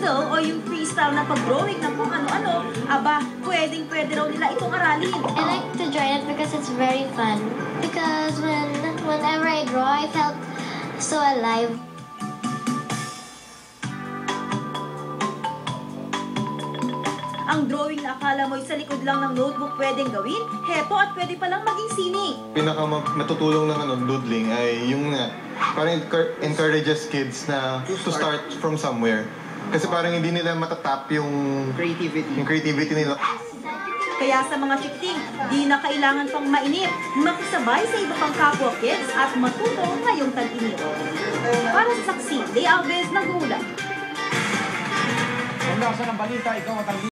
doodle o yung freestyle na pag-drawing ng kung ano-ano, aba, pwedeng-pwede raw nila itong aralin. I like to join it because it's very fun. Because when whenever I draw, I felt so alive. Ang drawing na akala mo'y sa likod lang ng notebook pwedeng gawin, heto at pwede palang maging sining. pinaka ma- matutulong ng ano, doodling ay yung nga, parang encour- encourages kids na to start from somewhere. Kasi parang hindi nila matatap yung creativity. yung creativity nila. Kaya sa mga chikiting, di na kailangan pang mainip, makisabay sa iba pang kapwa kids at matuto ngayong tag-init. Para sa saksi, Day Alves, nag-uulat. Kung nasa ng balita, ikaw at ang